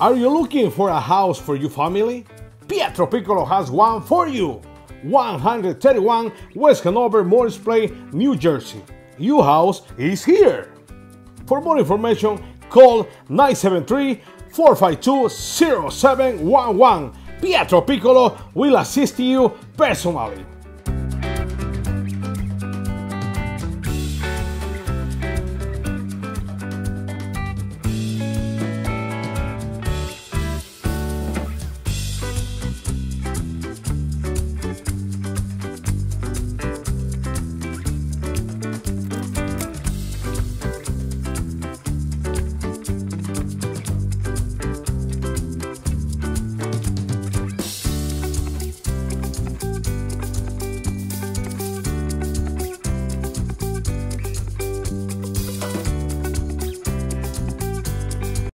Are you looking for a house for your family? Pietro Piccolo has one for you. 131 West Hanover Morris Plains, New Jersey. Your house is here. For more information, call 973 452 0711. Pietro Piccolo will assist you personally.